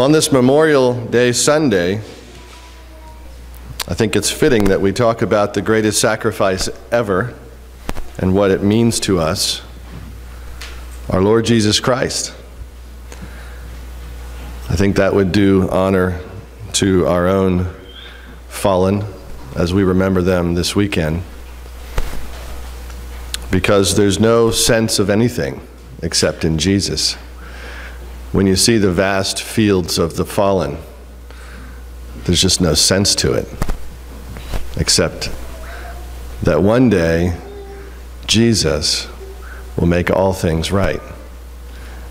On this Memorial Day Sunday, I think it's fitting that we talk about the greatest sacrifice ever and what it means to us our Lord Jesus Christ. I think that would do honor to our own fallen as we remember them this weekend because there's no sense of anything except in Jesus. When you see the vast fields of the fallen, there's just no sense to it except that one day Jesus will make all things right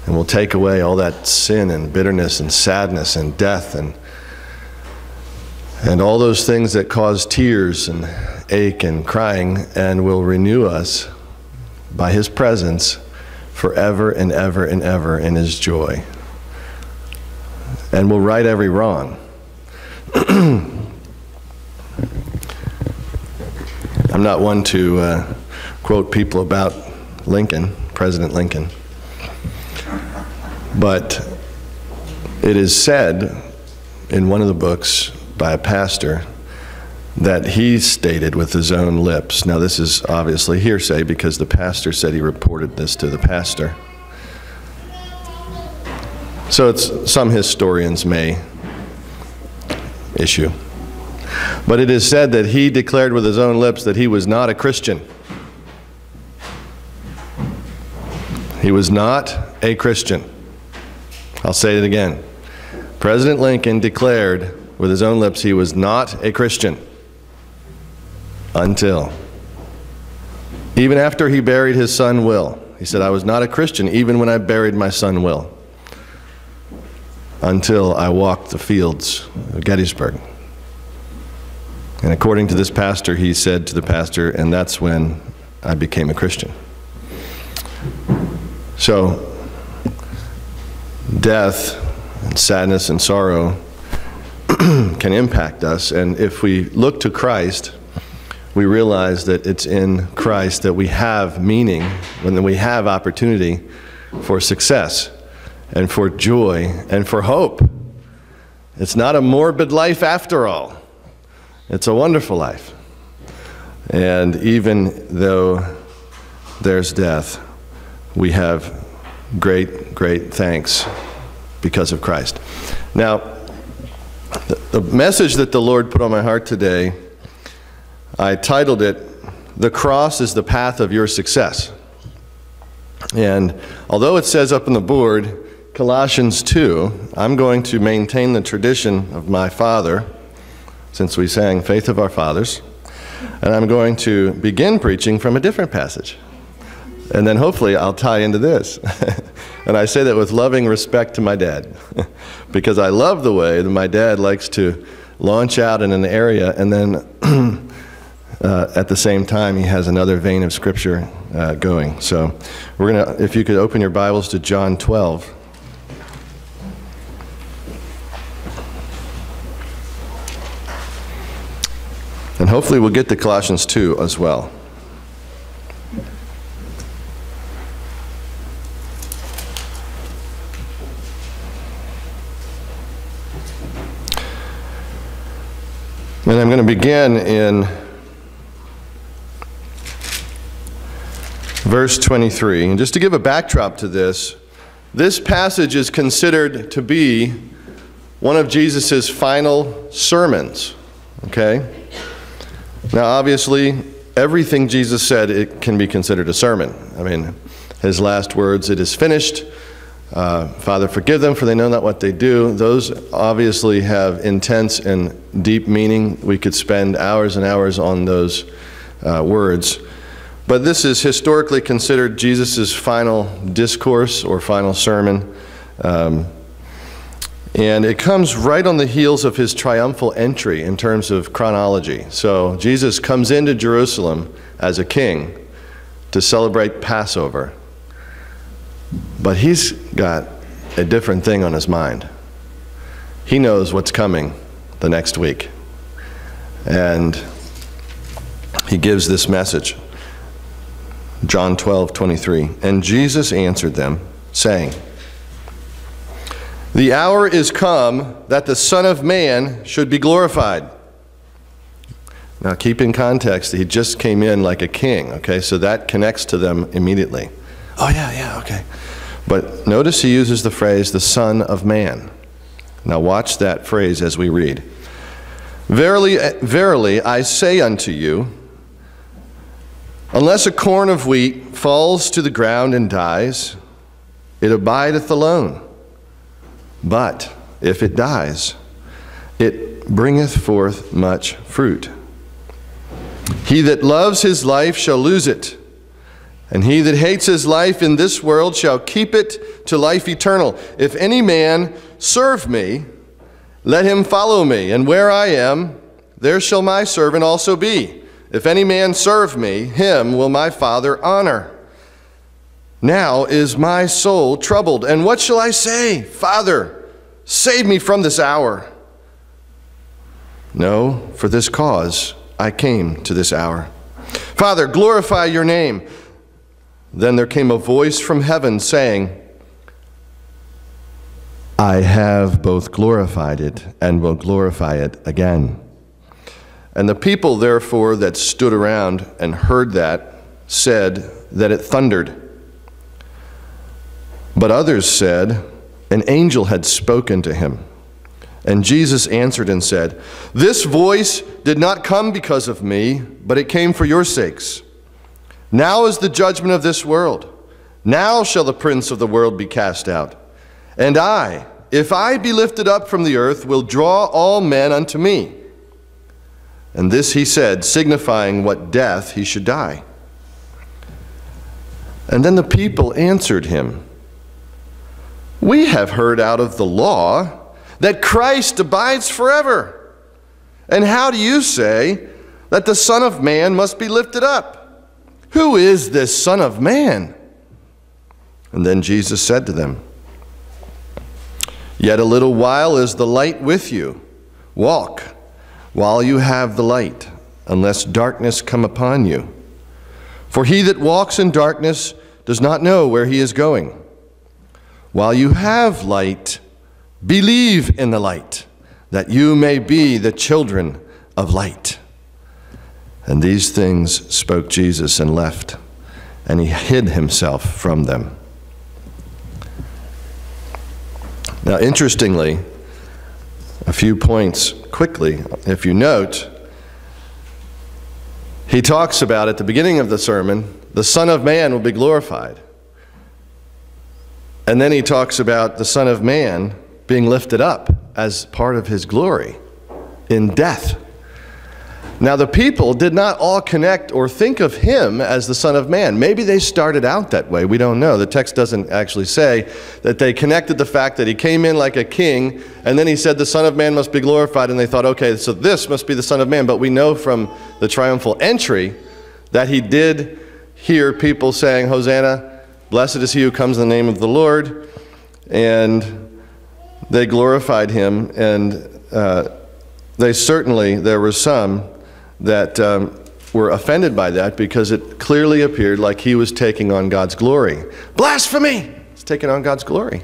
and will take away all that sin and bitterness and sadness and death and and all those things that cause tears and ache and crying and will renew us by his presence forever and ever and ever in his joy and will right every wrong I'm not one to uh, quote people about Lincoln, President Lincoln. But it is said in one of the books by a pastor that he stated with his own lips. Now, this is obviously hearsay because the pastor said he reported this to the pastor. So it's some historians may issue. But it is said that he declared with his own lips that he was not a Christian. He was not a Christian. I'll say it again. President Lincoln declared with his own lips he was not a Christian until, even after he buried his son Will. He said, I was not a Christian even when I buried my son Will until I walked the fields of Gettysburg. And according to this pastor, he said to the pastor, and that's when I became a Christian. So, death and sadness and sorrow can impact us. And if we look to Christ, we realize that it's in Christ that we have meaning, when we have opportunity for success and for joy and for hope. It's not a morbid life after all. It's a wonderful life. And even though there's death, we have great, great thanks because of Christ. Now, the message that the Lord put on my heart today, I titled it, The Cross is the Path of Your Success. And although it says up on the board, Colossians 2, I'm going to maintain the tradition of my father since we sang Faith of Our Fathers. And I'm going to begin preaching from a different passage. And then hopefully I'll tie into this. and I say that with loving respect to my dad, because I love the way that my dad likes to launch out in an area and then uh, at the same time he has another vein of scripture uh, going. So we're going to, if you could open your Bibles to John 12. And hopefully we'll get to Colossians 2 as well. And I'm going to begin in verse 23. And just to give a backdrop to this, this passage is considered to be one of Jesus' final sermons. Okay? Now, obviously, everything Jesus said, it can be considered a sermon. I mean, his last words, it is finished. Uh, Father, forgive them, for they know not what they do. Those obviously have intense and deep meaning. We could spend hours and hours on those uh, words. But this is historically considered Jesus' final discourse or final sermon. Um, and it comes right on the heels of his triumphal entry in terms of chronology. So Jesus comes into Jerusalem as a king to celebrate Passover. But he's got a different thing on his mind. He knows what's coming the next week. And he gives this message John 12, 23. And Jesus answered them, saying, The hour is come that the Son of Man should be glorified. Now, keep in context, he just came in like a king, okay? So that connects to them immediately. Oh, yeah, yeah, okay. But notice he uses the phrase, the Son of Man. Now, watch that phrase as we read. Verily, verily, I say unto you, unless a corn of wheat falls to the ground and dies, it abideth alone. But if it dies, it bringeth forth much fruit. He that loves his life shall lose it, and he that hates his life in this world shall keep it to life eternal. If any man serve me, let him follow me, and where I am, there shall my servant also be. If any man serve me, him will my Father honor. Now is my soul troubled, and what shall I say? Father, save me from this hour. No, for this cause I came to this hour. Father, glorify your name. Then there came a voice from heaven saying, I have both glorified it and will glorify it again. And the people, therefore, that stood around and heard that said that it thundered. But others said, An angel had spoken to him. And Jesus answered and said, This voice did not come because of me, but it came for your sakes. Now is the judgment of this world. Now shall the prince of the world be cast out. And I, if I be lifted up from the earth, will draw all men unto me. And this he said, signifying what death he should die. And then the people answered him, We have heard out of the law that Christ abides forever. And how do you say that the Son of Man must be lifted up? Who is this Son of Man? And then Jesus said to them, Yet a little while is the light with you. Walk while you have the light, unless darkness come upon you. For he that walks in darkness does not know where he is going. While you have light, Believe in the light, that you may be the children of light. And these things spoke Jesus and left, and he hid himself from them. Now, interestingly, a few points quickly. If you note, he talks about at the beginning of the sermon, the Son of Man will be glorified. And then he talks about the Son of Man being lifted up as part of his glory in death. Now, the people did not all connect or think of him as the Son of Man. Maybe they started out that way. We don't know. The text doesn't actually say that they connected the fact that he came in like a king, and then he said, The Son of Man must be glorified, and they thought, okay, so this must be the Son of Man. But we know from the triumphal entry that he did hear people saying, Hosanna, blessed is he who comes in the name of the Lord. And they glorified him, and uh, they certainly, there were some that um, were offended by that because it clearly appeared like he was taking on God's glory. Blasphemy! He's taking on God's glory.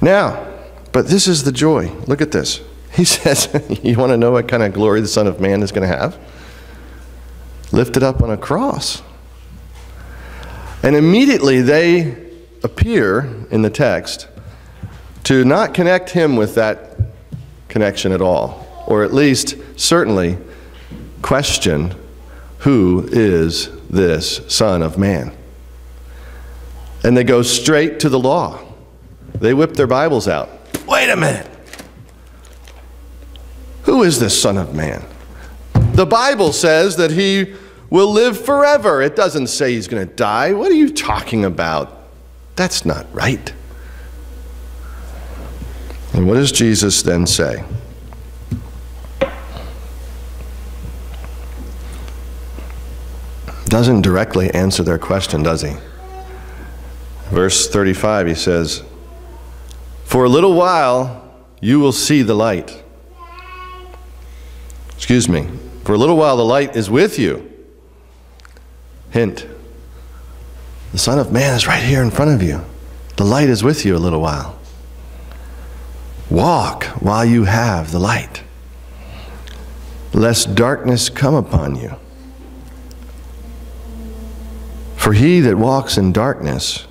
Now, but this is the joy. Look at this. He says, You want to know what kind of glory the Son of Man is going to have? Lifted up on a cross. And immediately they appear in the text to not connect him with that connection at all, or at least certainly question who is this Son of Man? And they go straight to the law. They whip their Bibles out. Wait a minute. Who is this Son of Man? The Bible says that he will live forever. It doesn't say he's going to die. What are you talking about? That's not right. And what does Jesus then say? Doesn't directly answer their question, does he? Verse 35, he says, For a little while you will see the light. Excuse me. For a little while the light is with you. Hint. The Son of Man is right here in front of you. The light is with you a little while. Walk while you have the light, lest darkness come upon you. For he that walks in darkness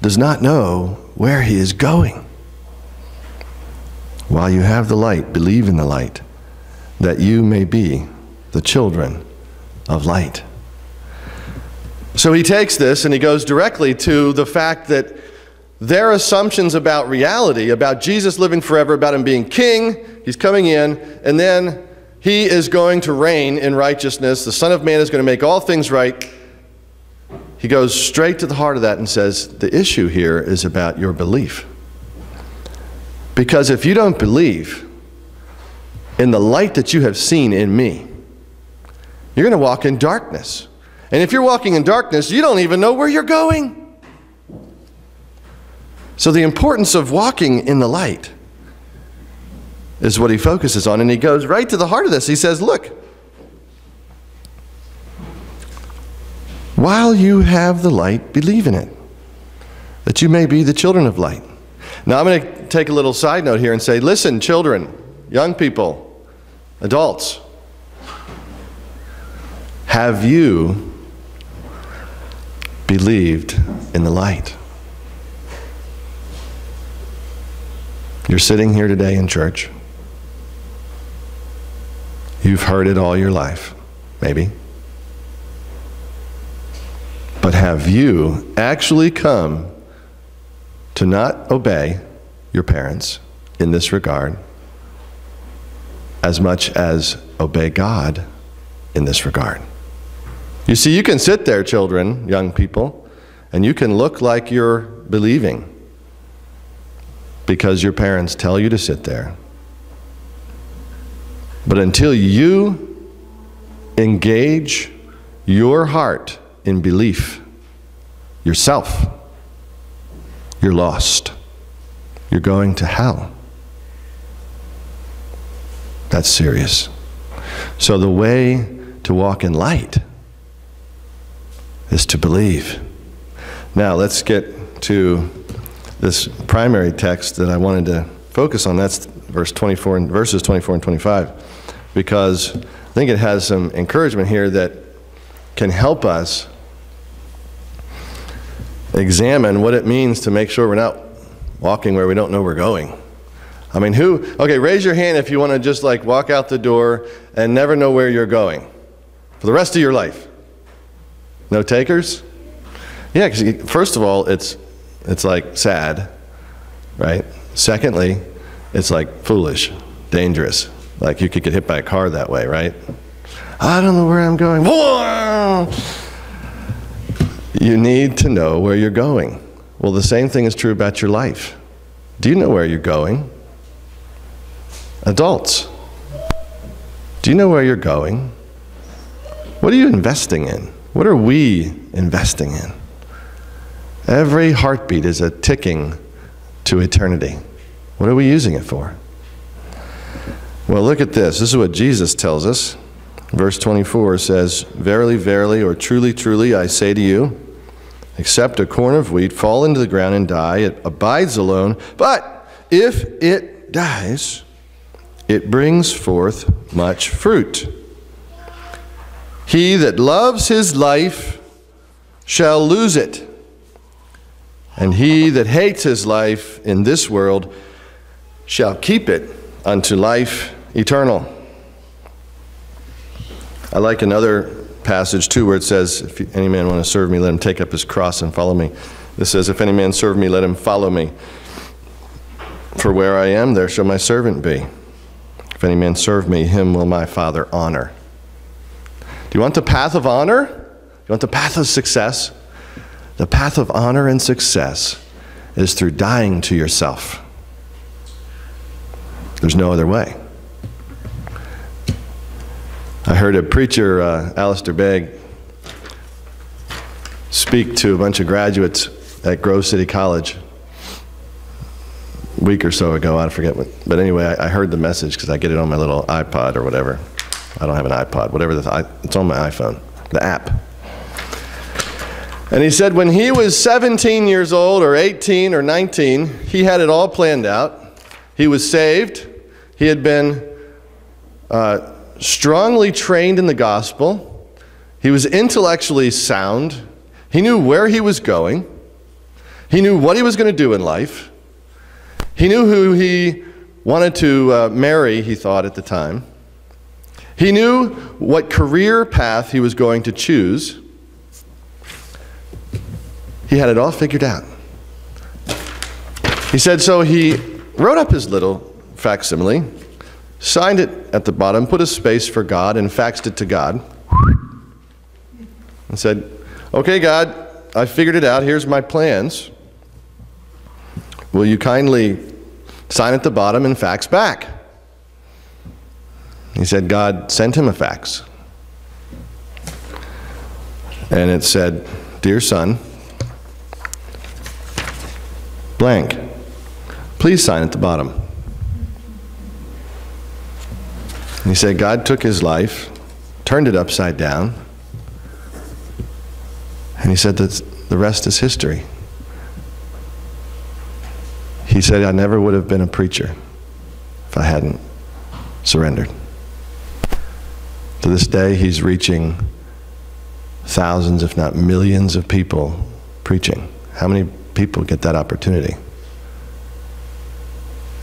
does not know where he is going. While you have the light, believe in the light, that you may be the children of light. So he takes this and he goes directly to the fact that their assumptions about reality, about Jesus living forever, about him being king, he's coming in, and then he is going to reign in righteousness. The Son of Man is going to make all things right. He goes straight to the heart of that and says, The issue here is about your belief. Because if you don't believe in the light that you have seen in me, you're going to walk in darkness. And if you're walking in darkness, you don't even know where you're going. So, the importance of walking in the light is what he focuses on. And he goes right to the heart of this. He says, Look, while you have the light, believe in it, that you may be the children of light. Now, I'm going to take a little side note here and say, Listen, children, young people, adults, have you believed in the light? You're sitting here today in church. You've heard it all your life, maybe. But have you actually come to not obey your parents in this regard as much as obey God in this regard? You see, you can sit there, children, young people, and you can look like you're believing because your parents tell you to sit there. But until you engage your heart in belief yourself, you're lost. You're going to hell. That's serious. So, the way to walk in light is to believe. Now, let's get to this primary text that I wanted to focus on. That's verse 24 and verses 24 and 25, because I think it has some encouragement here that can help us examine what it means to make sure we're not walking where we don't know we're going. I mean, who, okay, raise your hand if you want to just like walk out the door and never know where you're going for the rest of your life. No takers? Yeah, because first of all, it's it's like sad, right? Secondly, it's like foolish, dangerous. Like you could get hit by a car that way, right? I don't know where I'm going. You need to know where you're going. Well, the same thing is true about your life. Do you know where you're going? Adults, do you know where you're going? What are you investing in? What are we investing in? Every heartbeat is a ticking to eternity. What are we using it for? Well, look at this. This is what Jesus tells us. Verse 24 says, Verily, verily, or truly, truly, I say to you, except a corn of wheat fall into the ground and die, it abides alone. But if it dies, it brings forth much fruit. He that loves his life shall lose it and he that hates his life in this world shall keep it unto life eternal. I like another passage too where it says, If any man want to serve me, let him take up his cross and follow me. This says, If any man serve me, let him follow me. For where I am, there shall my servant be. If any man serve me, him will my Father honor. Do you want the path of honor? Do you want the path of success? The path of honor and success is through dying to yourself. There's no other way. I heard a preacher, uh, Alistair Begg, speak to a bunch of graduates at Grove City College a week or so ago. I forget what, but anyway, I, I heard the message because I get it on my little iPod or whatever. I don't have an iPod, whatever the, it's on my iPhone, the app. And he said when he was 17 years old, or 18 or 19, he had it all planned out. He was saved. He had been uh, strongly trained in the gospel. He was intellectually sound. He knew where he was going. He knew what he was going to do in life. He knew who he wanted to uh, marry, he thought at the time. He knew what career path he was going to choose. He had it all figured out. He said so he wrote up his little facsimile, signed it at the bottom, put a space for God, and faxed it to God. And said, Okay, God, I figured it out. Here's my plans. Will you kindly sign at the bottom and fax back? He said, God sent him a fax. And it said, Dear son, blank. Please sign at the bottom. And he said, God took his life, turned it upside down, and he said that the rest is history. He said, I never would have been a preacher if I hadn't surrendered. To this day, he's reaching thousands, if not millions, of people preaching. How many people get that opportunity?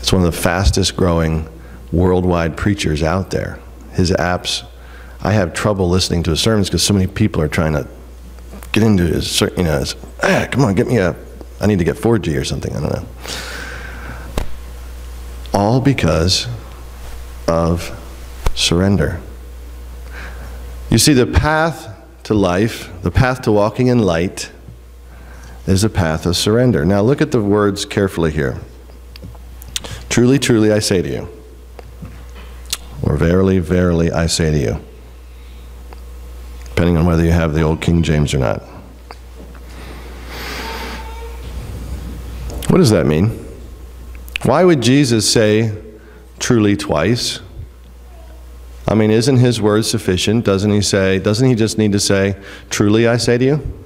It's one of the fastest growing worldwide preachers out there. His apps, I have trouble listening to his sermons because so many people are trying to get into his, you know, his, ah, come on, get me a, I need to get 4G or something, I don't know. All because of surrender. You see, the path to life, the path to walking in light, is a path of surrender. Now, look at the words carefully here. Truly, truly, I say to you, or verily, verily, I say to you, depending on whether you have the old King James or not. What does that mean? Why would Jesus say truly twice? I mean, isn't his word sufficient? Doesn't he say, doesn't he just need to say, truly I say to you?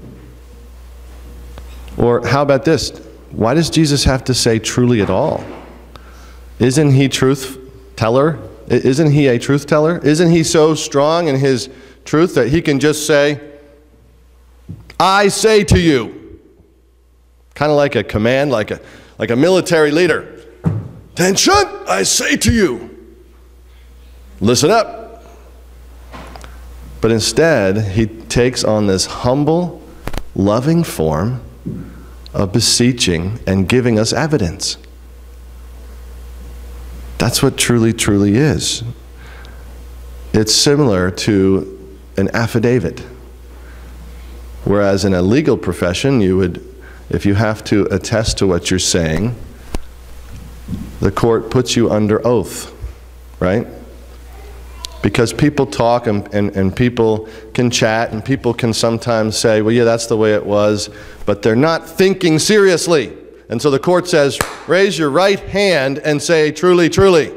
Or how about this? Why does Jesus have to say truly at all? Isn't he truth teller? Isn't he a truth teller? Isn't he so strong in his truth that he can just say, I say to you? Kind of like a command, like a, like a military leader. Attention, I say to you. Listen up. But instead, he takes on this humble, loving form of beseeching and giving us evidence. That's what truly, truly is. It's similar to an affidavit. Whereas in a legal profession, you would, if you have to attest to what you're saying, the court puts you under oath, right? Because people talk and, and, and people can chat and people can sometimes say, well, yeah, that's the way it was, but they're not thinking seriously. And so the court says, raise your right hand and say, truly, truly.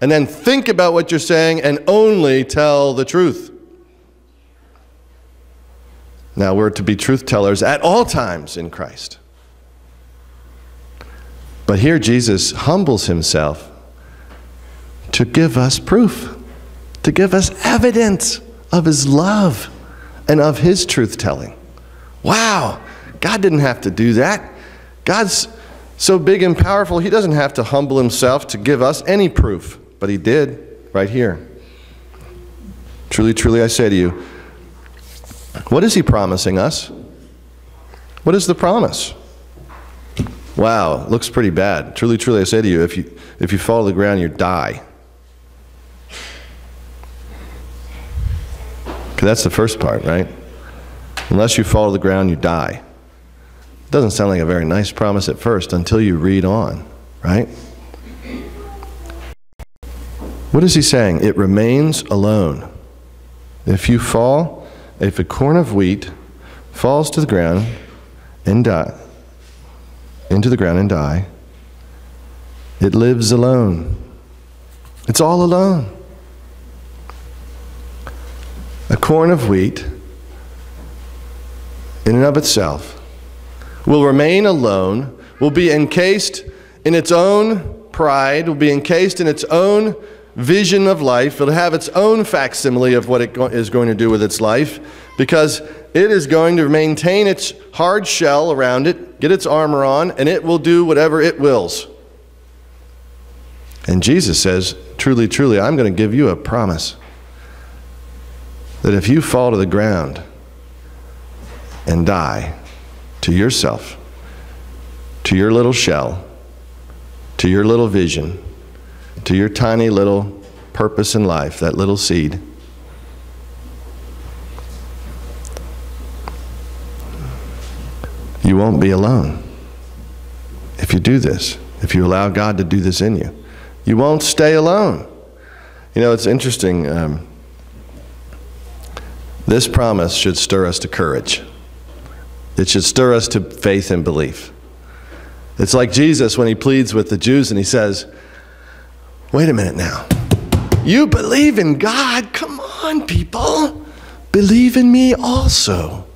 And then think about what you're saying and only tell the truth. Now we're to be truth tellers at all times in Christ. But here Jesus humbles himself to give us proof, to give us evidence of his love and of his truth telling. Wow, God didn't have to do that. God's so big and powerful, he doesn't have to humble himself to give us any proof, but he did right here. Truly, truly, I say to you, what is he promising us? What is the promise? Wow, looks pretty bad. Truly, truly, I say to you, if you, if you fall to the ground, you die. That's the first part, right? Unless you fall to the ground, you die. Doesn't sound like a very nice promise at first until you read on, right? What is he saying? It remains alone. If you fall, if a corn of wheat falls to the ground and die, into the ground and die, it lives alone. It's all alone. A corn of wheat, in and of itself, will remain alone, will be encased in its own pride, will be encased in its own vision of life. It'll have its own facsimile of what it go- is going to do with its life because it is going to maintain its hard shell around it, get its armor on, and it will do whatever it wills. And Jesus says, Truly, truly, I'm going to give you a promise that if you fall to the ground and die to yourself, to your little shell, to your little vision, to your tiny little purpose in life, that little seed, you won't be alone if you do this, if you allow God to do this in you. You won't stay alone. You know, it's interesting. Um, this promise should stir us to courage. It should stir us to faith and belief. It's like Jesus when he pleads with the Jews and he says, Wait a minute now. You believe in God? Come on, people. Believe in me also.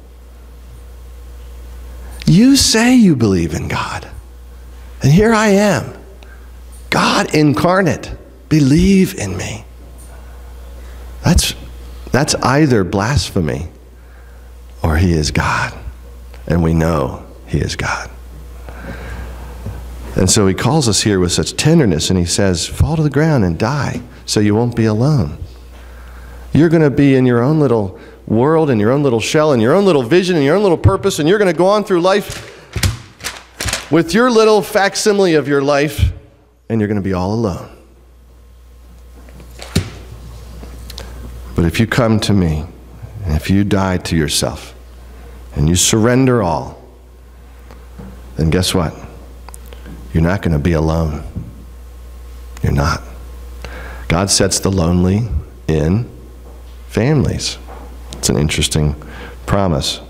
You say you believe in God. And here I am, God incarnate. Believe in me. That's, that's either blasphemy or he is God. And we know he is God. And so he calls us here with such tenderness and he says, Fall to the ground and die so you won't be alone. You're going to be in your own little world, in your own little shell, in your own little vision, in your own little purpose, and you're going to go on through life with your little facsimile of your life, and you're going to be all alone. But if you come to me, and if you die to yourself, and you surrender all, then guess what? You're not going to be alone. You're not. God sets the lonely in families. It's an interesting promise.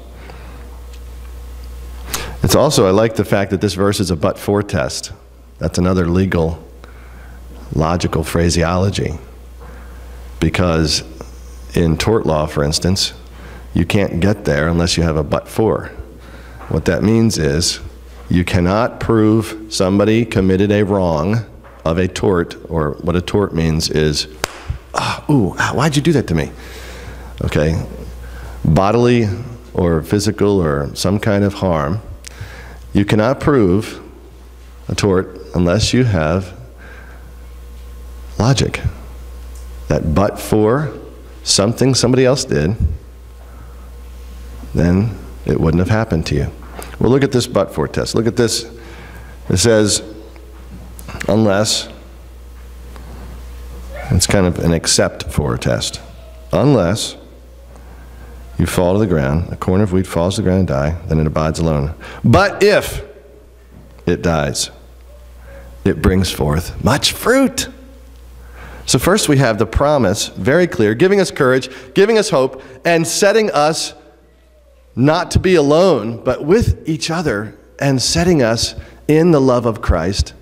It's also, I like the fact that this verse is a but for test. That's another legal, logical phraseology. Because in tort law, for instance, you can't get there unless you have a but for. What that means is you cannot prove somebody committed a wrong of a tort, or what a tort means is, oh, ooh, ah, why'd you do that to me? Okay, bodily or physical or some kind of harm. You cannot prove a tort unless you have logic. That but for something somebody else did, then it wouldn't have happened to you. Well, look at this but for test. Look at this. It says, unless, it's kind of an except for test. Unless you fall to the ground, a corn of wheat falls to the ground and die, then it abides alone. But if it dies, it brings forth much fruit. So, first we have the promise, very clear, giving us courage, giving us hope, and setting us not to be alone, but with each other, and setting us in the love of Christ,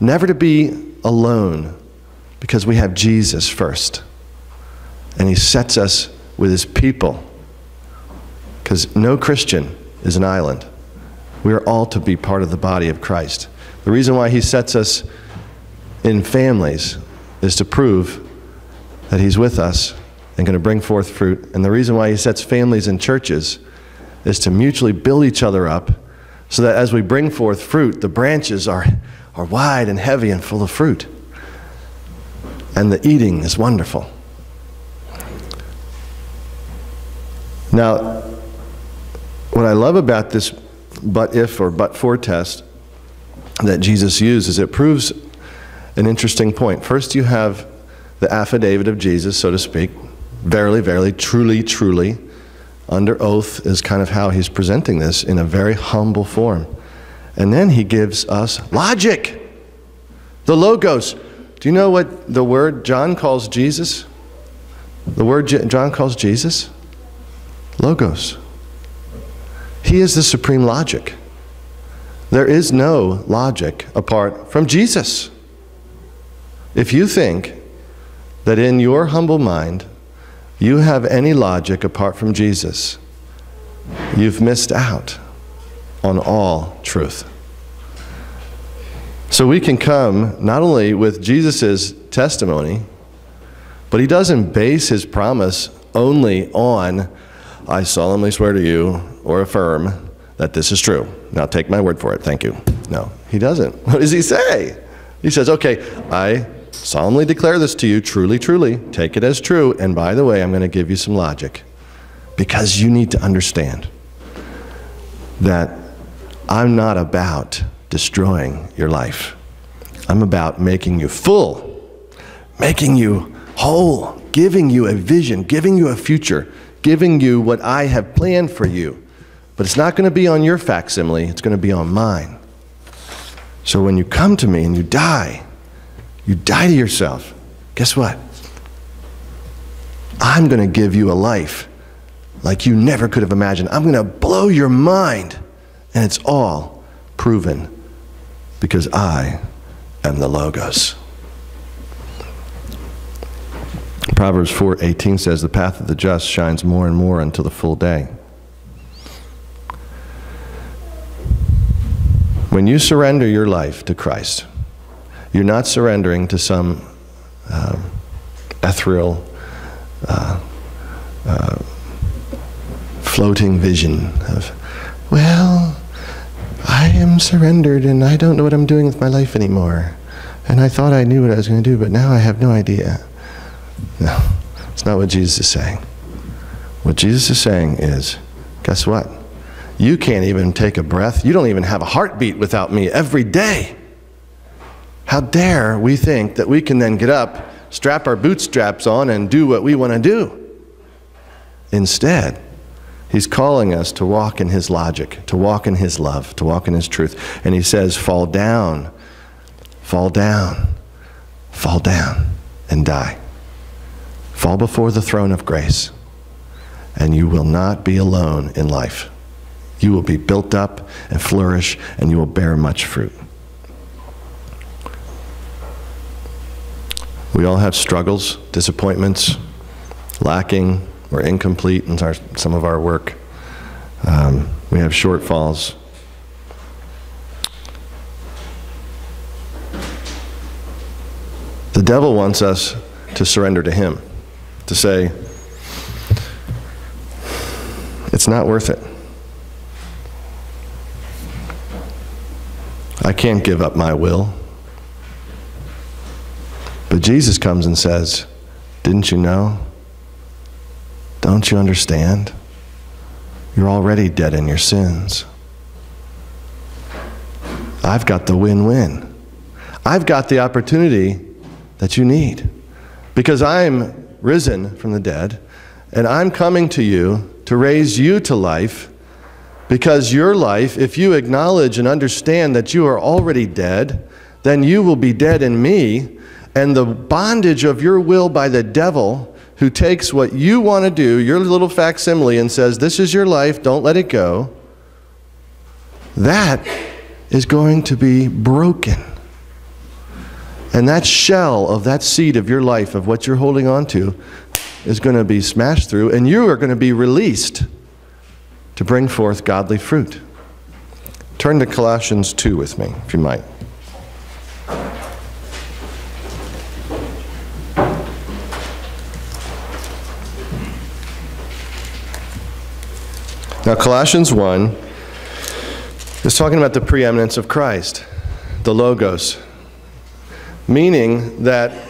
never to be alone, because we have Jesus first. And He sets us with His people, because no Christian is an island. We are all to be part of the body of Christ. The reason why He sets us in families is to prove that He's with us and going to bring forth fruit. And the reason why He sets families in churches is to mutually build each other up so that as we bring forth fruit, the branches are, are wide and heavy and full of fruit. And the eating is wonderful. Now, what I love about this but if or but for test that Jesus used is it proves an interesting point. First, you have the affidavit of Jesus, so to speak. Verily, verily, truly, truly. Under oath is kind of how he's presenting this in a very humble form. And then he gives us logic, the logos. Do you know what the word John calls Jesus? The word John calls Jesus? Logos. He is the supreme logic. There is no logic apart from Jesus. If you think that in your humble mind you have any logic apart from Jesus, you've missed out on all truth. So we can come not only with Jesus' testimony, but he doesn't base his promise only on, I solemnly swear to you or affirm that this is true. Now take my word for it. Thank you. No, he doesn't. What does he say? He says, okay, I solemnly declare this to you, truly, truly. Take it as true. And by the way, I'm going to give you some logic because you need to understand that I'm not about destroying your life. I'm about making you full, making you whole, giving you a vision, giving you a future, giving you what I have planned for you. But it's not going to be on your facsimile, it's going to be on mine. So when you come to me and you die, you die to yourself. Guess what? I'm going to give you a life like you never could have imagined. I'm going to blow your mind. And it's all proven because I am the Logos. Proverbs 4:18 says the path of the just shines more and more until the full day. When you surrender your life to Christ, you're not surrendering to some um, ethereal, uh, uh, floating vision of, well, I am surrendered and I don't know what I'm doing with my life anymore. And I thought I knew what I was going to do, but now I have no idea. No, it's not what Jesus is saying. What Jesus is saying is, guess what? You can't even take a breath. You don't even have a heartbeat without me every day. How dare we think that we can then get up, strap our bootstraps on, and do what we want to do? Instead, He's calling us to walk in His logic, to walk in His love, to walk in His truth. And He says, fall down, fall down, fall down, and die. Fall before the throne of grace, and you will not be alone in life. You will be built up and flourish, and you will bear much fruit. We all have struggles, disappointments, lacking or incomplete in our, some of our work. Um, we have shortfalls. The devil wants us to surrender to him, to say, it's not worth it. I can't give up my will. But Jesus comes and says, Didn't you know? Don't you understand? You're already dead in your sins. I've got the win win. I've got the opportunity that you need because I'm risen from the dead and I'm coming to you to raise you to life because your life, if you acknowledge and understand that you are already dead, then you will be dead in me, and the bondage of your will by the devil, who takes what you want to do, your little facsimile, and says, This is your life, don't let it go, that is going to be broken. And that shell of that seed of your life, of what you're holding on to, is going to be smashed through, and you are going to be released to bring forth godly fruit. Turn to Colossians 2 with me, if you might. Now, Colossians 1 is talking about the preeminence of Christ, the Logos, meaning that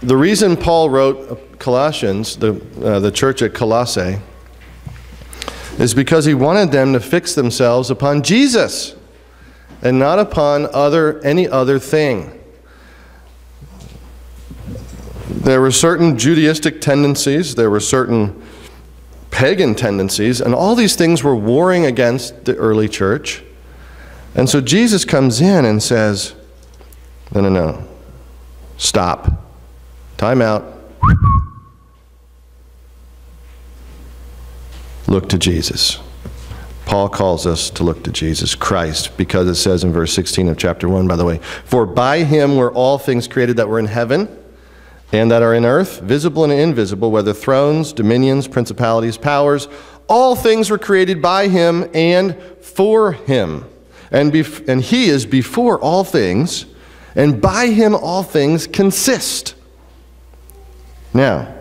the reason Paul wrote Colossians, the, uh, the church at Colossae, is because he wanted them to fix themselves upon Jesus and not upon other, any other thing. There were certain Judaistic tendencies, there were certain pagan tendencies, and all these things were warring against the early church. And so Jesus comes in and says, No, no, no. Stop. Time out. look to Jesus. Paul calls us to look to Jesus Christ because it says in verse 16 of chapter 1, by the way, For by him were all things created that were in heaven and that are in earth, visible and invisible, whether thrones, dominions, principalities, powers, all things were created by him and for him. and, and he is before all things, and by him all things consist. Now,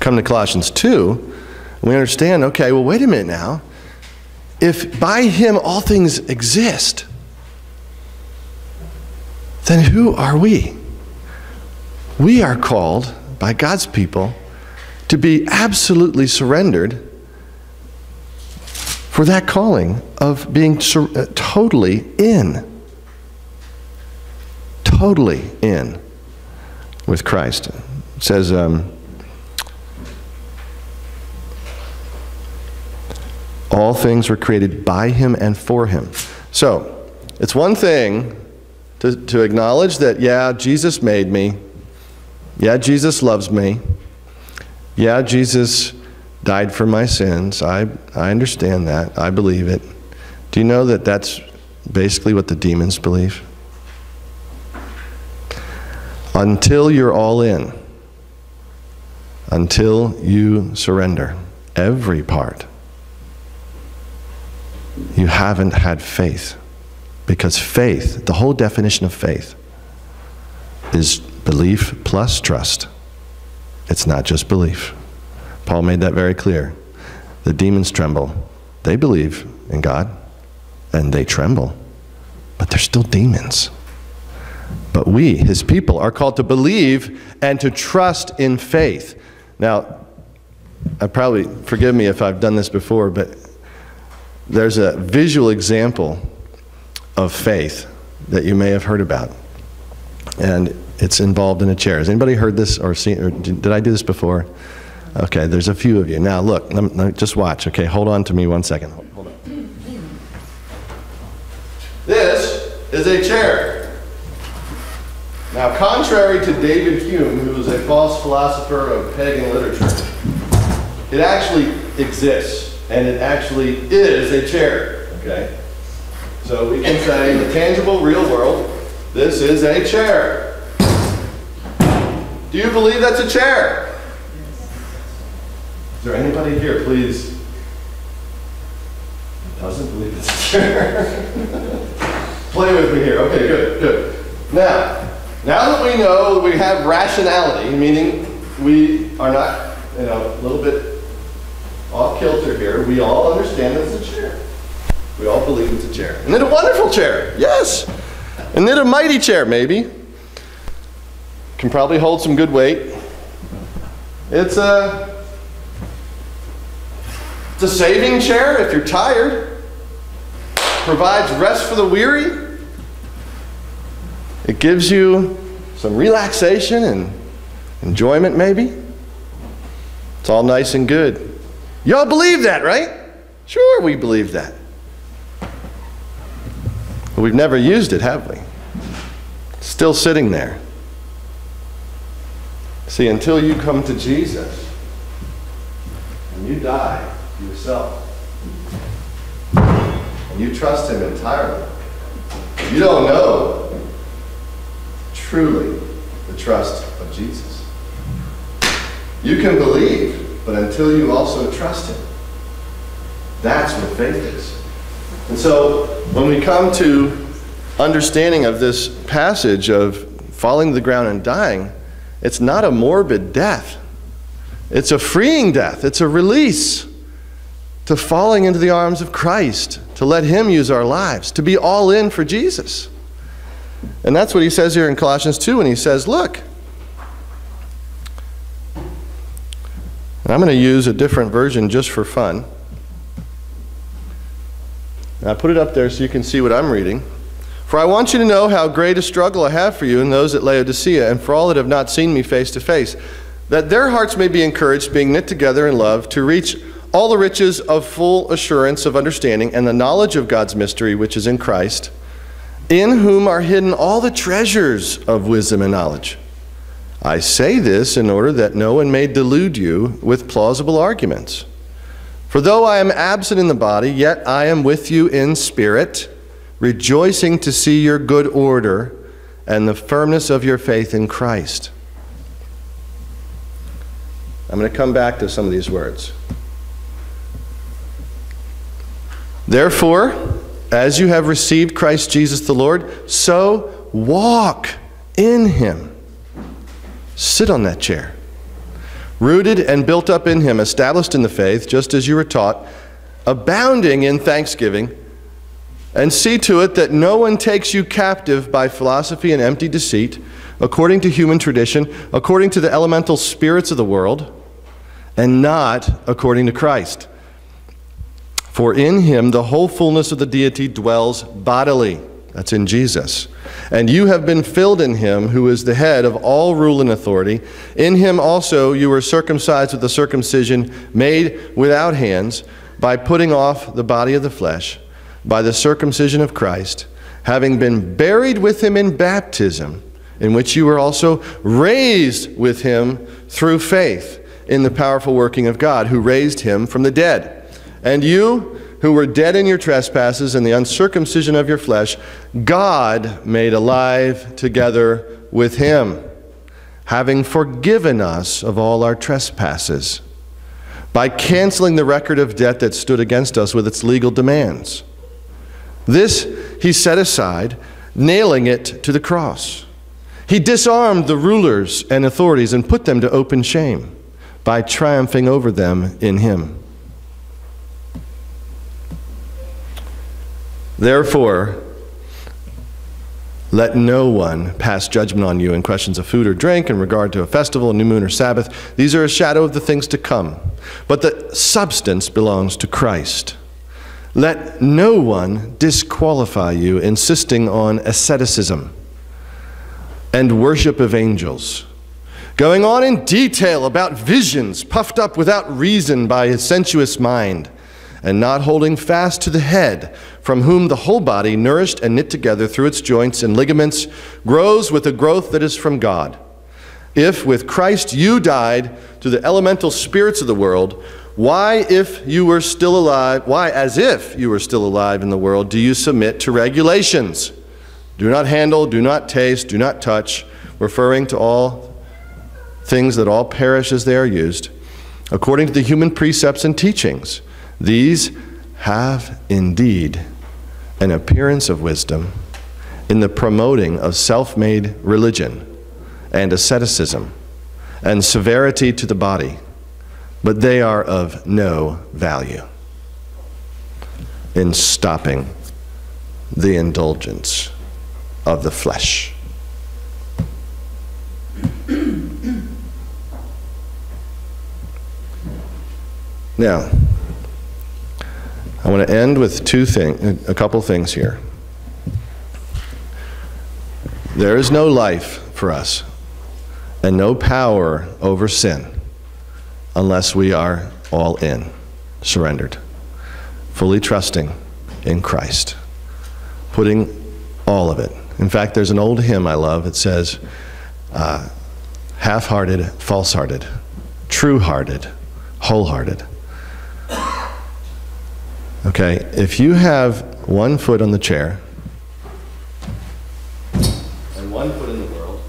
come to Colossians 2, we understand okay, well, wait a minute now. If by him all things exist, then who are we? We are called by God's people to be absolutely surrendered for that calling of being uh, totally in. Totally in with Christ. It says, um, all things were created by him and for him. So, it's one thing to, to acknowledge that, yeah, Jesus made me. Yeah, Jesus loves me. Yeah, Jesus died for my sins. I, I understand that. I believe it. Do you know that that's basically what the demons believe? Until you're all in, until you surrender every part, you haven't had faith. Because faith, the whole definition of faith, is belief plus trust. It's not just belief. Paul made that very clear. The demons tremble. They believe in God and they tremble, but they're still demons. But we, his people, are called to believe and to trust in faith. Now, I probably, forgive me if I've done this before, but there's a visual example of faith that you may have heard about. And it's involved in a chair. Has anybody heard this or seen, or did I do this before? Okay, there's a few of you. Now, look, let me, let me just watch. Okay, hold on to me one second. Hold on. This is a chair. Now, contrary to David Hume, who was a false philosopher of pagan literature, it actually exists, and it actually is a chair. Okay? So we can say, in the tangible, real world, this is a chair. Do you believe that's a chair? Is there anybody here, please, doesn't believe it's a chair? Play with me here. Okay, good, good. Now, now that we know we have rationality, meaning we are not, you know, a little bit off kilter here, we all understand it's a chair. We all believe it's a chair. Isn't it a wonderful chair? Yes. Isn't it a mighty chair? Maybe. Can probably hold some good weight. It's a it's a saving chair if you're tired. Provides rest for the weary. It gives you some relaxation and enjoyment, maybe. It's all nice and good. Y'all believe that, right? Sure, we believe that. But we've never used it, have we? still sitting there. See, until you come to Jesus and you die, yourself. And you trust Him entirely. You don't know truly the trust of Jesus. You can believe, but until you also trust Him, that's what faith is. And so when we come to understanding of this passage of falling to the ground and dying, it's not a morbid death. It's a freeing death. It's a release to falling into the arms of Christ, to let Him use our lives, to be all in for Jesus. And that's what he says here in Colossians 2 when he says, Look, I'm going to use a different version just for fun. And I put it up there so you can see what I'm reading. For I want you to know how great a struggle I have for you and those at Laodicea, and for all that have not seen me face to face, that their hearts may be encouraged, being knit together in love, to reach all the riches of full assurance of understanding and the knowledge of God's mystery, which is in Christ, in whom are hidden all the treasures of wisdom and knowledge. I say this in order that no one may delude you with plausible arguments. For though I am absent in the body, yet I am with you in spirit, rejoicing to see your good order and the firmness of your faith in Christ. I'm going to come back to some of these words. Therefore, as you have received Christ Jesus the Lord, so walk in him. Sit on that chair. Rooted and built up in him, established in the faith, just as you were taught, abounding in thanksgiving. And see to it that no one takes you captive by philosophy and empty deceit, according to human tradition, according to the elemental spirits of the world, and not according to Christ. For in him the whole fullness of the deity dwells bodily. That's in Jesus. And you have been filled in him, who is the head of all rule and authority. In him also you were circumcised with the circumcision made without hands, by putting off the body of the flesh, by the circumcision of Christ, having been buried with him in baptism, in which you were also raised with him through faith in the powerful working of God, who raised him from the dead and you, who were dead in your trespasses and the uncircumcision of your flesh, God made alive together with him, having forgiven us of all our trespasses, by canceling the record of debt that stood against us with its legal demands. This he set aside, nailing it to the cross. He disarmed the rulers and authorities and put them to open shame by triumphing over them in him. Therefore, let no one pass judgment on you in questions of food or drink in regard to a festival, a new moon, or Sabbath. These are a shadow of the things to come. But the substance belongs to Christ. Let no one disqualify you, insisting on asceticism and worship of angels, going on in detail about visions puffed up without reason by a sensuous mind and not holding fast to the head, from whom the whole body, nourished and knit together through its joints and ligaments, grows with a growth that is from God. If with Christ you died to the elemental spirits of the world, why, if you were still alive, why, as if you were still alive in the world, do you submit to regulations? Do not handle, do not taste, do not touch, referring to all things that all perish as they are used, according to the human precepts and teachings these have indeed an appearance of wisdom in the promoting of self made religion and asceticism and severity to the body, but they are of no value in stopping the indulgence of the flesh. Now, I want to end with two things, a couple things here. There is no life for us and no power over sin unless we are all in, surrendered, fully trusting in Christ, putting all of it. In fact, there's an old hymn I love. It says, uh, half hearted, false hearted, true hearted, wholehearted. Okay, if you have one foot on the chair and one foot in the world,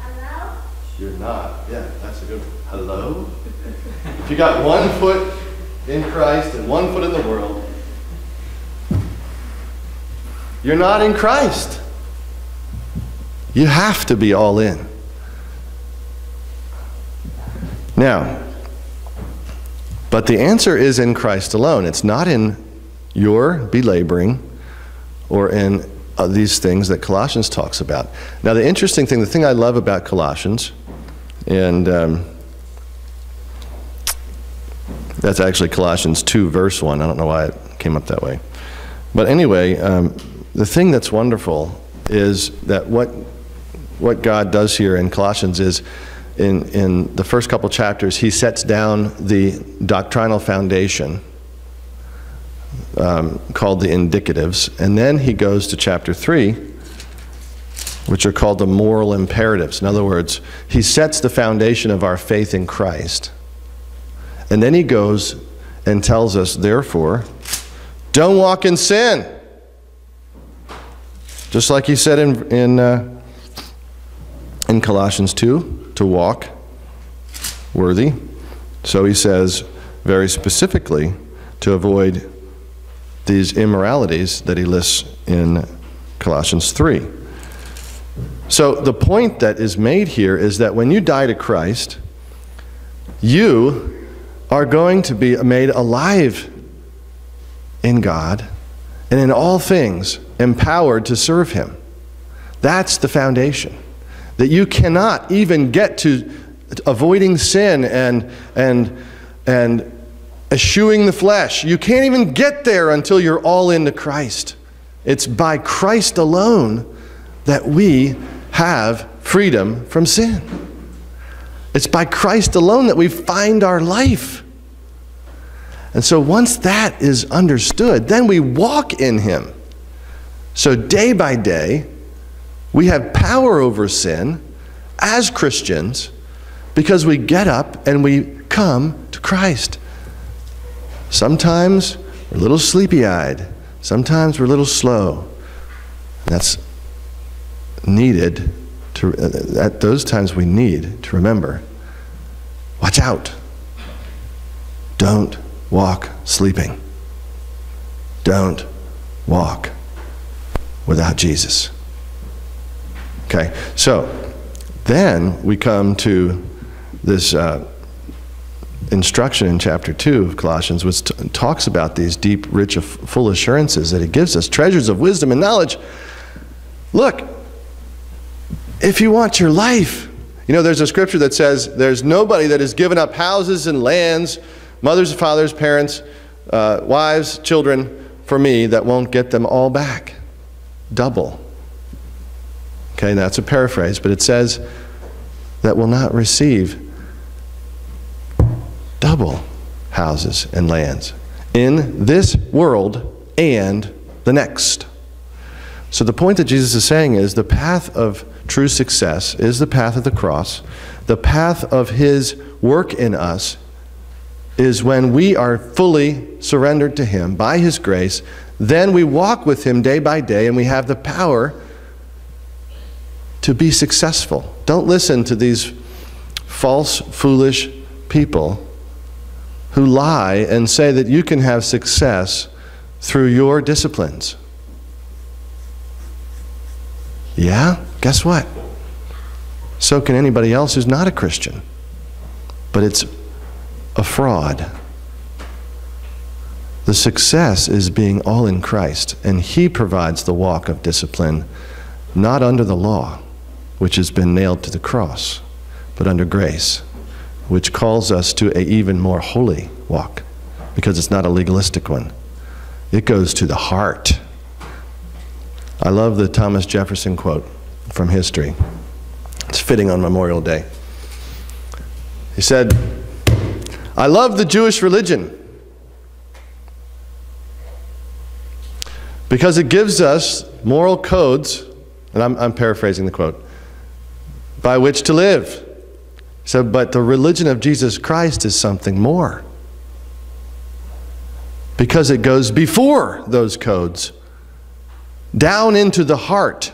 Hello? you're not. Yeah, that's a good one. Hello? if you got one foot in Christ and one foot in the world, you're not in Christ. You have to be all in. Now, but the answer is in Christ alone. It's not in your belaboring or in uh, these things that Colossians talks about. Now, the interesting thing, the thing I love about Colossians, and um, that's actually Colossians 2, verse 1. I don't know why it came up that way. But anyway, um, the thing that's wonderful is that what, what God does here in Colossians is in, in the first couple chapters, he sets down the doctrinal foundation um, called the indicatives. And then he goes to chapter 3, which are called the moral imperatives. In other words, he sets the foundation of our faith in Christ. And then he goes and tells us, therefore, don't walk in sin. Just like he said in, in, uh, in Colossians 2 to walk worthy. So he says very specifically to avoid these immoralities that he lists in Colossians 3. So the point that is made here is that when you die to Christ, you are going to be made alive in God and in all things empowered to serve Him. That's the foundation. That you cannot even get to avoiding sin and, and, and eschewing the flesh. You can't even get there until you're all into Christ. It's by Christ alone that we have freedom from sin. It's by Christ alone that we find our life. And so once that is understood, then we walk in Him. So day by day, we have power over sin as Christians because we get up and we come to Christ. Sometimes we're a little sleepy eyed, sometimes we're a little slow. That's needed to, at those times we need to remember watch out. Don't walk sleeping. Don't walk without Jesus. Okay, so then we come to this uh, instruction in chapter 2 of Colossians, which talks about these deep, rich, full assurances that he gives us treasures of wisdom and knowledge. Look, if you want your life, you know, there's a scripture that says there's nobody that has given up houses and lands, mothers, and fathers, parents, uh, wives, children for me that won't get them all back. Double. Okay, that's a paraphrase, but it says that will not receive double houses and lands in this world and the next. So the point that Jesus is saying is the path of true success is the path of the cross. The path of his work in us is when we are fully surrendered to him by his grace. Then we walk with him day by day and we have the power to be successful. Don't listen to these false, foolish people who lie and say that you can have success through your disciplines. Yeah? Guess what? So can anybody else who's not a Christian. But it's a fraud. The success is being all in Christ, and He provides the walk of discipline, not under the law, which has been nailed to the cross, but under grace which calls us to an even more holy walk because it's not a legalistic one. It goes to the heart. I love the Thomas Jefferson quote from history. It's fitting on Memorial Day. He said, I love the Jewish religion because it gives us moral codes, and I'm, I'm paraphrasing the quote, by which to live. So, but the religion of Jesus Christ is something more. Because it goes before those codes, down into the heart,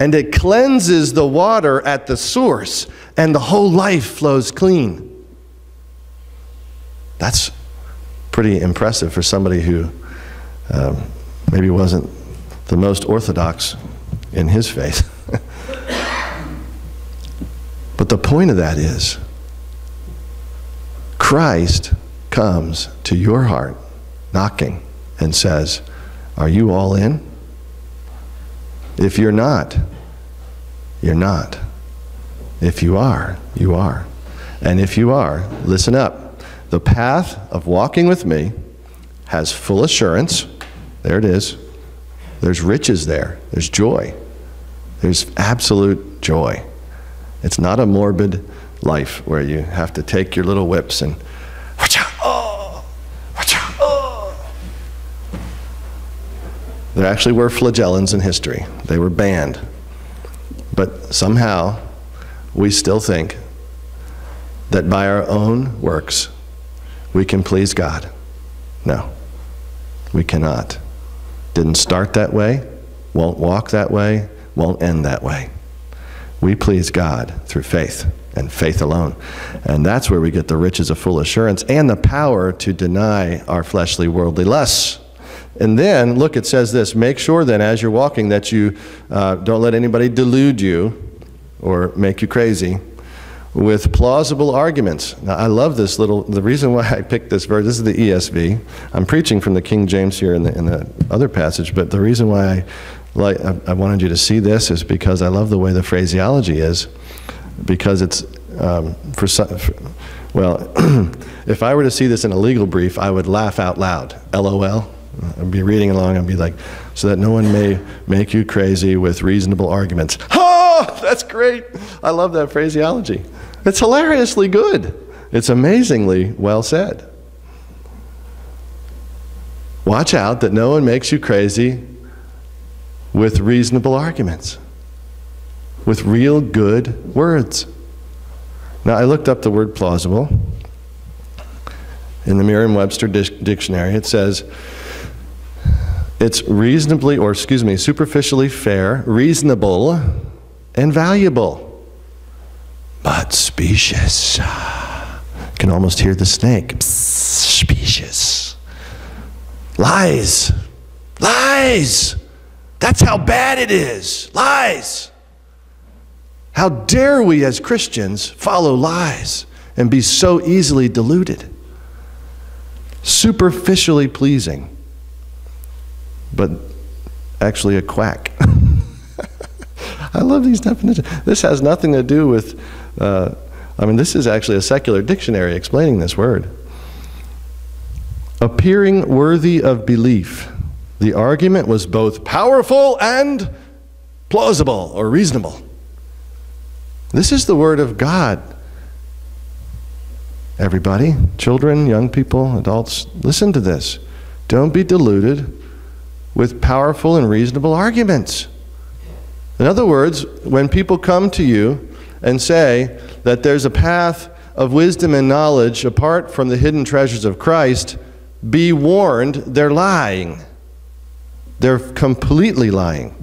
and it cleanses the water at the source, and the whole life flows clean. That's pretty impressive for somebody who um, maybe wasn't the most orthodox in his faith. But the point of that is Christ comes to your heart knocking and says, Are you all in? If you're not, you're not. If you are, you are. And if you are, listen up. The path of walking with me has full assurance. There it is. There's riches there, there's joy, there's absolute joy. It's not a morbid life where you have to take your little whips and oh, oh. There actually were flagellants in history. They were banned. But somehow we still think that by our own works we can please God. No, we cannot. Didn't start that way, won't walk that way, won't end that way. We please God through faith and faith alone. And that's where we get the riches of full assurance and the power to deny our fleshly, worldly lusts. And then, look, it says this make sure then, as you're walking, that you uh, don't let anybody delude you or make you crazy with plausible arguments. Now, I love this little, the reason why I picked this verse, this is the ESV. I'm preaching from the King James here in the, in the other passage, but the reason why I, like, I, I wanted you to see this is because I love the way the phraseology is, because it's, um, for, for well, if I were to see this in a legal brief, I would laugh out loud, LOL. I'd be reading along and be like, so that no one may make you crazy with reasonable arguments. Oh, that's great. I love that phraseology. It's hilariously good. It's amazingly well said. Watch out that no one makes you crazy with reasonable arguments, with real good words. Now, I looked up the word plausible in the Merriam Webster dictionary. It says, it's reasonably, or excuse me, superficially fair, reasonable, and valuable, but specious. You can almost hear the snake. Psst, specious. Lies. Lies. That's how bad it is. Lies. How dare we as Christians follow lies and be so easily deluded? Superficially pleasing but actually a quack. I love these definitions. This has nothing to do with, uh, I mean, this is actually a secular dictionary explaining this word. Appearing worthy of belief. The argument was both powerful and plausible or reasonable. This is the Word of God. Everybody, children, young people, adults, listen to this. Don't be deluded with powerful and reasonable arguments. In other words, when people come to you and say that there's a path of wisdom and knowledge apart from the hidden treasures of Christ, be warned, they're lying. They're completely lying.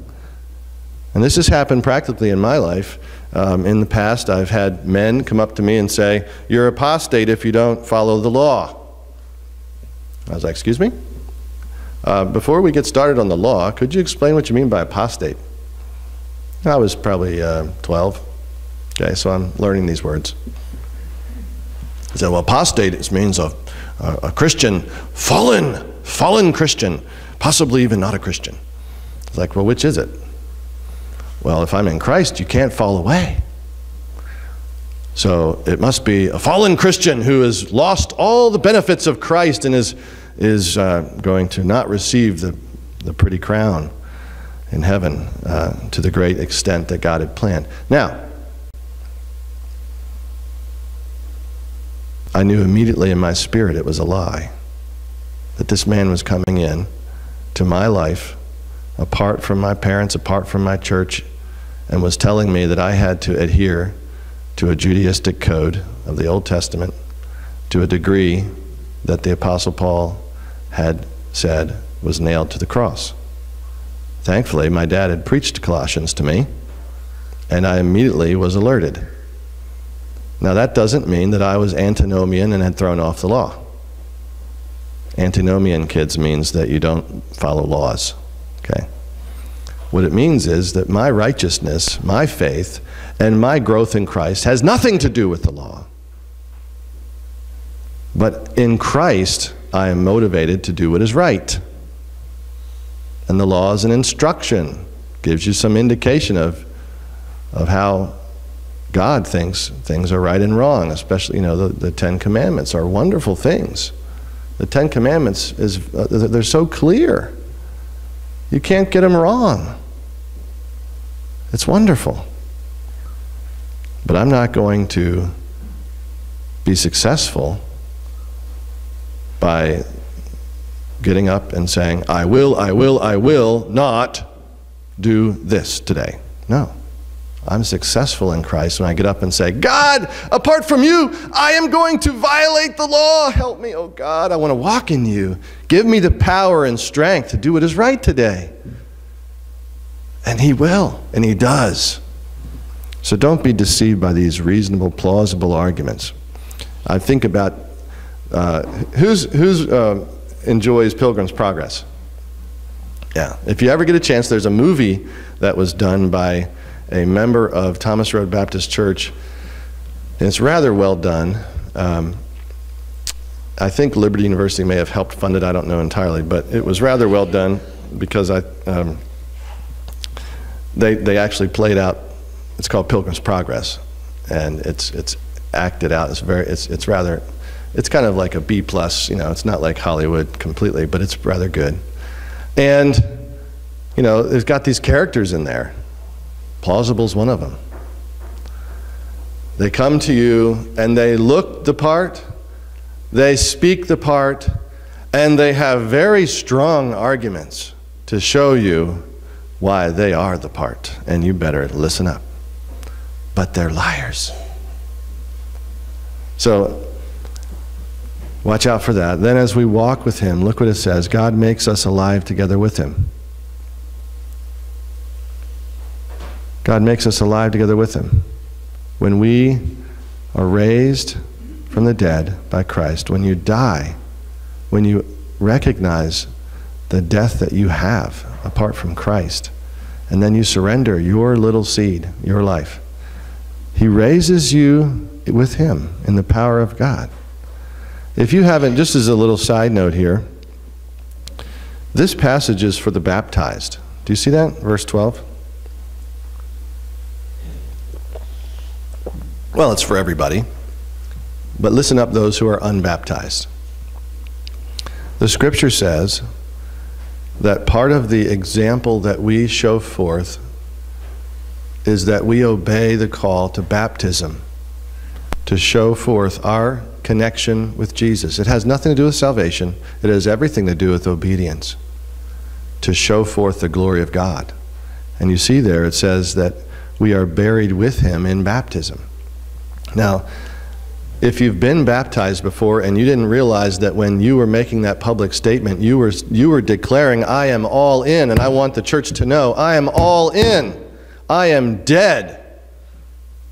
And this has happened practically in my life. Um, in the past, I've had men come up to me and say, You're apostate if you don't follow the law. I was like, Excuse me? Uh, before we get started on the law, could you explain what you mean by apostate? I was probably uh, 12. Okay, so I'm learning these words. He said, well, apostate means a, a, a Christian, fallen, fallen Christian, possibly even not a Christian. It's like, well, which is it? Well, if I'm in Christ, you can't fall away. So it must be a fallen Christian who has lost all the benefits of Christ and is is uh, going to not receive the, the pretty crown in heaven uh, to the great extent that God had planned. Now, I knew immediately in my spirit it was a lie. That this man was coming in to my life apart from my parents, apart from my church, and was telling me that I had to adhere to a Judaistic code of the Old Testament to a degree that the Apostle Paul had said was nailed to the cross. Thankfully, my dad had preached Colossians to me, and I immediately was alerted. Now, that doesn't mean that I was antinomian and had thrown off the law. Antinomian, kids, means that you don't follow laws. Okay? What it means is that my righteousness, my faith, and my growth in Christ has nothing to do with the law. But in Christ, I am motivated to do what is right. And the law is an instruction, gives you some indication of, of how God thinks things are right and wrong, especially, you know, the, the Ten Commandments are wonderful things. The Ten Commandments, is uh, they're so clear. You can't get them wrong. It's wonderful. But I'm not going to be successful by getting up and saying, I will, I will, I will not do this today. No. I'm successful in Christ when I get up and say, God, apart from you, I am going to violate the law. Help me, oh God. I want to walk in you. Give me the power and strength to do what is right today. And He will, and He does. So don't be deceived by these reasonable, plausible arguments. I think about uh, who's, who's uh, enjoys Pilgrim's Progress? Yeah. If you ever get a chance, there's a movie that was done by a member of Thomas Road Baptist Church. And it's rather well done. Um, I think Liberty University may have helped fund it. I don't know entirely, but it was rather well done because I um, they they actually played out. It's called Pilgrim's Progress, and it's it's acted out. It's very it's it's rather it's kind of like a B plus. You know, it's not like Hollywood completely, but it's rather good. And you know, there's got these characters in there. Plausible's one of them. They come to you and they look the part, they speak the part, and they have very strong arguments to show you why they are the part, and you better listen up. But they're liars. So, watch out for that. Then, as we walk with Him, look what it says God makes us alive together with Him. God makes us alive together with Him. When we are raised from the dead by Christ, when you die, when you recognize the death that you have apart from Christ, and then you surrender your little seed, your life, He raises you with Him in the power of God. If you haven't, just as a little side note here, this passage is for the baptized. Do you see that? Verse 12. Well, it's for everybody. But listen up, those who are unbaptized. The scripture says that part of the example that we show forth is that we obey the call to baptism to show forth our connection with Jesus. It has nothing to do with salvation, it has everything to do with obedience to show forth the glory of God. And you see there it says that we are buried with him in baptism. Now, if you've been baptized before and you didn't realize that when you were making that public statement, you were, you were declaring, I am all in, and I want the church to know, I am all in. I am dead.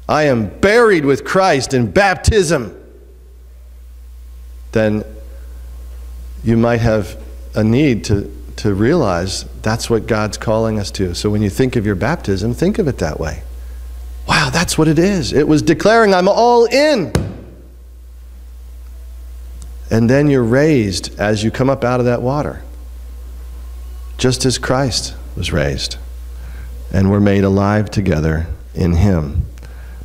I am buried with Christ in baptism. Then you might have a need to, to realize that's what God's calling us to. So when you think of your baptism, think of it that way. Wow, that's what it is. It was declaring, I'm all in. And then you're raised as you come up out of that water, just as Christ was raised. And we're made alive together in Him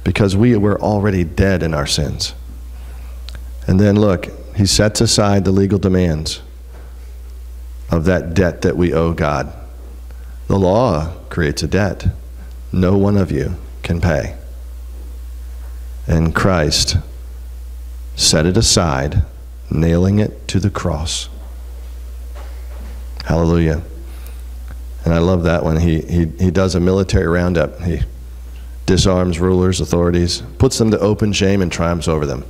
because we were already dead in our sins. And then look, He sets aside the legal demands of that debt that we owe God. The law creates a debt. No one of you can pay. And Christ set it aside, nailing it to the cross. Hallelujah. And I love that when he, he, he does a military roundup. He disarms rulers, authorities, puts them to open shame, and triumphs over them.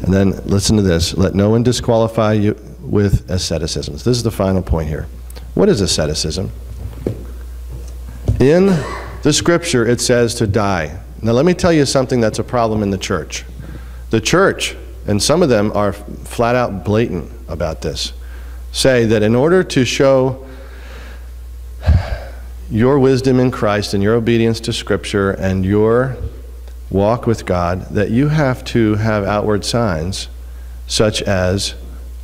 And then listen to this let no one disqualify you with asceticism. This is the final point here. What is asceticism? In the scripture, it says to die. Now, let me tell you something that's a problem in the church. The church, and some of them are flat out blatant about this, say that in order to show your wisdom in Christ and your obedience to Scripture and your walk with God, that you have to have outward signs such as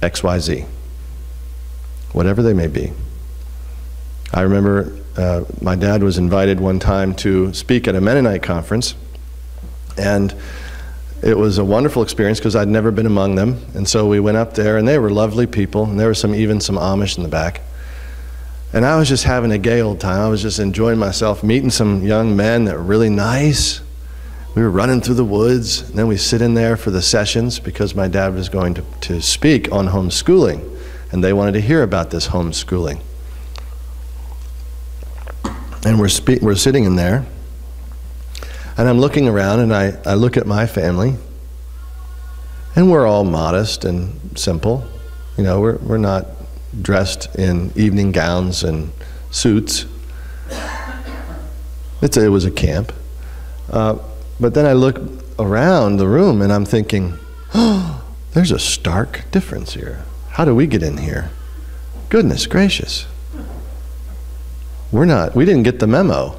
XYZ, whatever they may be. I remember uh, my dad was invited one time to speak at a Mennonite conference, and it was a wonderful experience because I'd never been among them. And so we went up there, and they were lovely people, and there were some even some Amish in the back. And I was just having a gay old time. I was just enjoying myself, meeting some young men that were really nice. We were running through the woods, and then we sit in there for the sessions because my dad was going to, to speak on homeschooling, and they wanted to hear about this homeschooling. And we're, spe- we're sitting in there, and I'm looking around, and I, I look at my family, and we're all modest and simple. You know, we're, we're not dressed in evening gowns and suits. It's it was a camp. Uh, but then I look around the room and I'm thinking, oh, there's a stark difference here. How do we get in here? Goodness gracious. we're not, we didn't get the memo.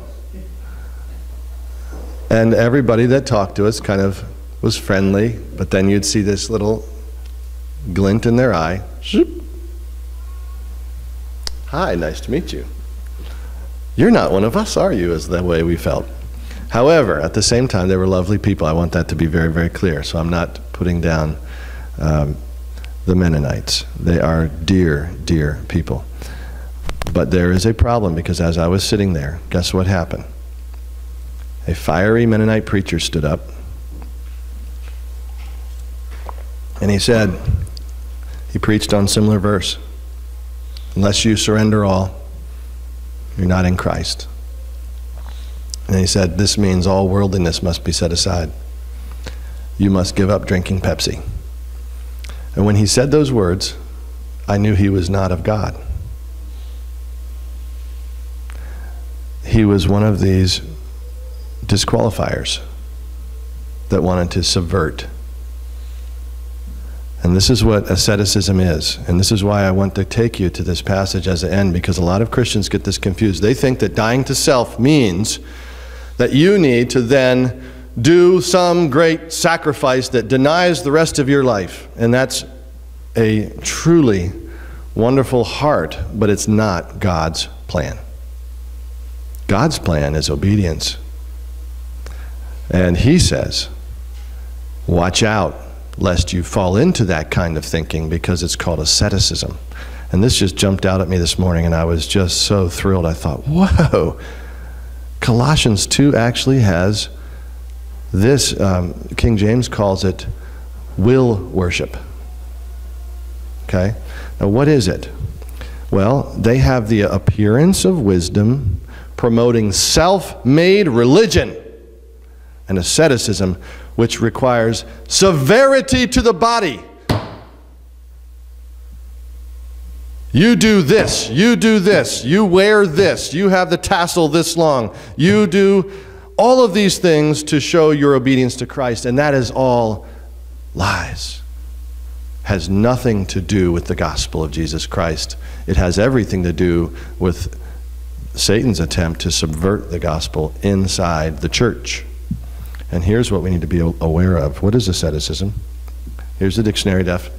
And everybody that talked to us kind of was friendly, but then you'd see this little glint in their eye. Zoop. Hi, nice to meet you. You're not one of us, are you? Is the way we felt. However, at the same time, they were lovely people. I want that to be very, very clear. So I'm not putting down um, the Mennonites. They are dear, dear people. But there is a problem because as I was sitting there, guess what happened? A fiery Mennonite preacher stood up and he said, he preached on similar verse. Unless you surrender all, you're not in Christ. And he said, This means all worldliness must be set aside. You must give up drinking Pepsi. And when he said those words, I knew he was not of God. He was one of these disqualifiers that wanted to subvert and this is what asceticism is. And this is why I want to take you to this passage as an end, because a lot of Christians get this confused. They think that dying to self means that you need to then do some great sacrifice that denies the rest of your life. And that's a truly wonderful heart, but it's not God's plan. God's plan is obedience. And He says, watch out lest you fall into that kind of thinking because it's called asceticism. And this just jumped out at me this morning, and I was just so thrilled. I thought, whoa, Colossians 2 actually has this, um, King James calls it will worship. Okay? Now, what is it? Well, they have the appearance of wisdom, promoting self made religion and asceticism which requires severity to the body. You do this, you do this, you wear this, you have the tassel this long, you do all of these things to show your obedience to Christ, and that is all lies. Has nothing to do with the gospel of Jesus Christ. It has everything to do with Satan's attempt to subvert the gospel inside the church. And here's what we need to be aware of. What is asceticism? Here's the dictionary def.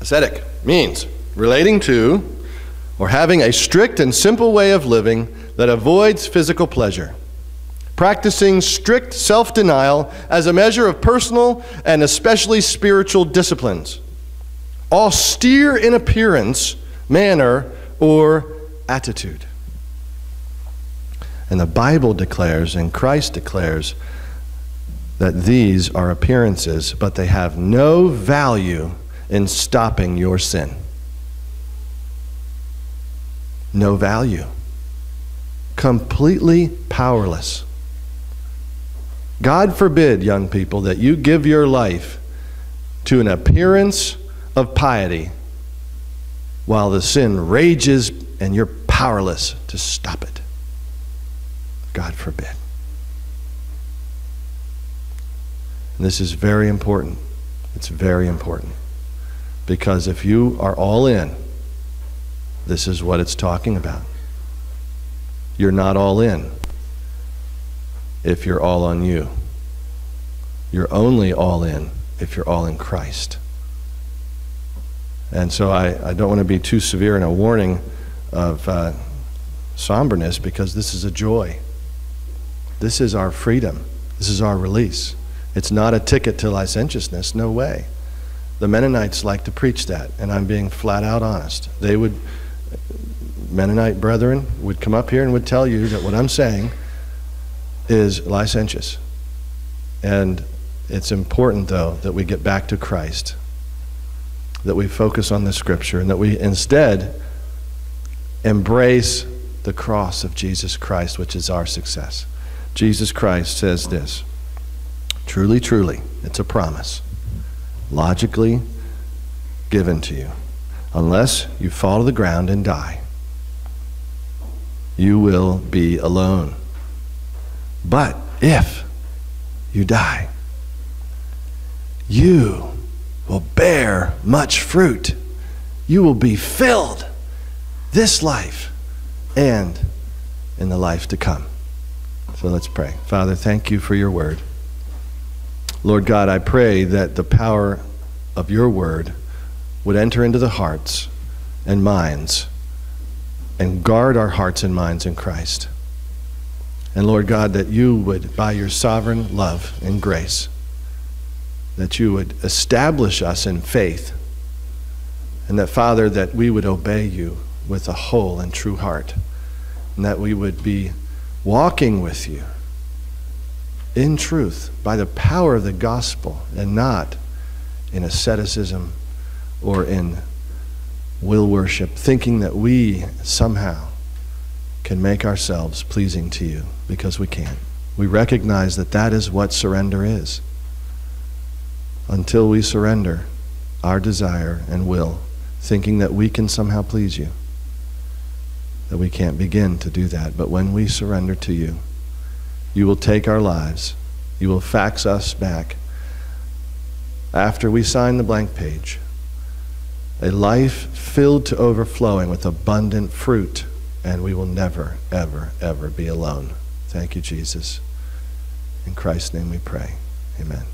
Ascetic means relating to or having a strict and simple way of living that avoids physical pleasure. Practicing strict self denial as a measure of personal and especially spiritual disciplines. Austere in appearance, manner, or attitude. And the Bible declares and Christ declares that these are appearances, but they have no value in stopping your sin. No value. Completely powerless. God forbid, young people, that you give your life to an appearance of piety while the sin rages and you're powerless to stop it. God forbid. And this is very important. It's very important. Because if you are all in, this is what it's talking about. You're not all in if you're all on you. You're only all in if you're all in Christ. And so I, I don't want to be too severe in a warning of uh, somberness because this is a joy. This is our freedom. This is our release. It's not a ticket to licentiousness, no way. The Mennonites like to preach that, and I'm being flat out honest. They would, Mennonite brethren would come up here and would tell you that what I'm saying is licentious. And it's important, though, that we get back to Christ, that we focus on the scripture, and that we instead embrace the cross of Jesus Christ, which is our success. Jesus Christ says this Truly, truly, it's a promise, logically given to you. Unless you fall to the ground and die, you will be alone. But if you die, you will bear much fruit. You will be filled this life and in the life to come. So let's pray. Father, thank you for your word. Lord God, I pray that the power of your word would enter into the hearts and minds and guard our hearts and minds in Christ. And Lord God, that you would, by your sovereign love and grace, that you would establish us in faith. And that, Father, that we would obey you with a whole and true heart. And that we would be walking with you in truth by the power of the gospel and not in asceticism or in will worship, thinking that we somehow can make ourselves pleasing to you because we can't. We recognize that that is what surrender is. Until we surrender our desire and will, thinking that we can somehow please you, that we can't begin to do that. But when we surrender to you, you will take our lives, you will fax us back after we sign the blank page a life filled to overflowing with abundant fruit, and we will never, ever, ever be alone. Thank you, Jesus. In Christ's name we pray. Amen.